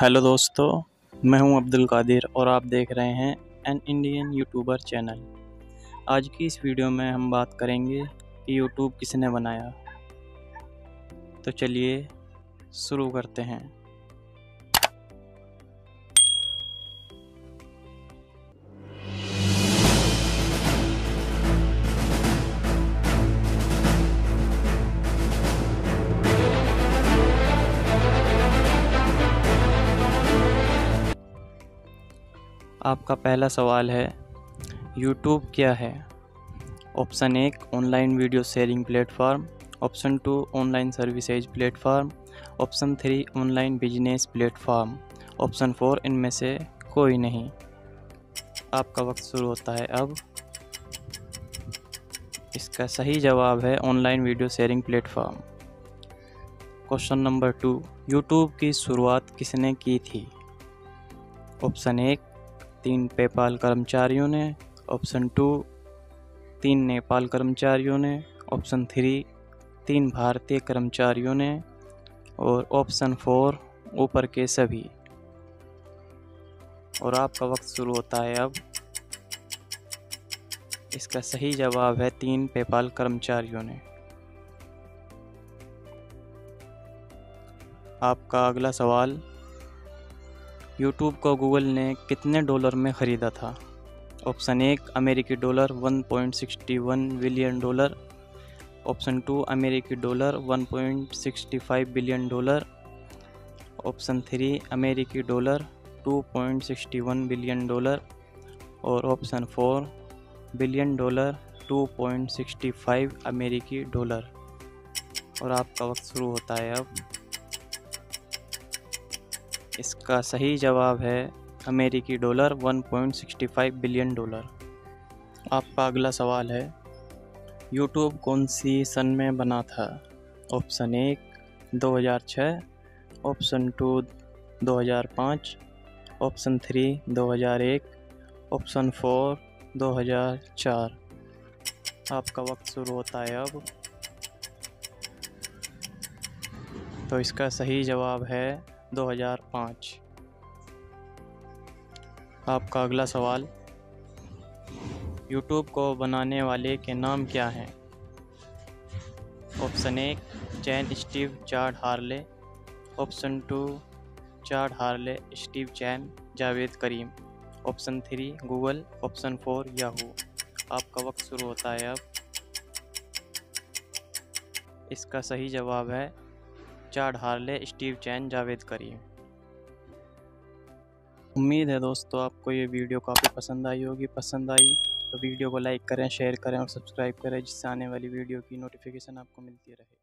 Hello दोस्तों, मैं हूँ अब्दुल कादिर और आप देख रहे हैं एन इंडियन यूट्यूबर चैनल। आज की इस वीडियो में हम बात करेंगे कि यूट्यूब किसने बनाया। तो चलिए शुरू करते हैं। आपका पहला सवाल है यूट्यूब क्या है? ऑप्शन एक online video sharing platform option two online services platform option three online business platform option four इनमें से कोई नहीं। आपका वक्त शुरू होता है अब। इसका सही जवाब है online video sharing platform question number two YouTube की शुरुआत किसने की थी? ऑप्शन एक तीन पेपाल कर्मचारियों ने ऑप्शन टू तीन नेपाल कर्मचारियों ने ऑप्शन थ्री तीन भारतीय कर्मचारियों ने, और ऑप्शन फोर ऊपर के सभी। और आपका वक्त शुरू होता है अब। इसका सही जवाब है तीन पेपाल कर्मचारियों ने। आपका अगला सवाल यूट्यूब को गूगल ने कितने डॉलर में ख़रीदा था? ऑप्शन एक, अमेरिकी dollar 1.61 billion dollar. Option two, अमेरिकी dollar 1.65 billion dollar. Option three, अमेरिकी डॉलर 2.61 बिलियन डॉलर। और ऑप्शन फोर, बिलियन डॉलर 2.65 अमेरिकी डॉलर। और आपका वक्त शुरू होता है अब। इसका सही जवाब है अमेरिकी डॉलर 1.65 बिलियन डॉलर। आपका अगला सवाल है, यूट्यूब कौन सी सन में बना था? ऑप्शन एक 2006 option two 2005 option three 2001 option four 2004 आपका वक्त शुरू होता है अब। तो इसका सही जवाब है 2005 आपका अगला सवाल यूट्यूब को बनाने वाले के नाम क्या हैं? ऑप्शन एक, Chen Steve Chad Hurley. Option two Chad Hurley Steve Chen Jawed Karim. Option three, Google. Option four, Yahoo. आपका वक्त शुरू होता है अब। इसका सही जवाब है Chad Hurley Steve Chen, Jawed Karim. उम्मीद है दोस्तों, आपको ये वीडियो काफ़ी पसंद आई होगी। पसंद आई तो वीडियो को लाइक करें, शेयर करें और सब्सक्राइब करें, जिससे आने वाली वीडियो की नोटिफिकेशन आपको मिलती रहे।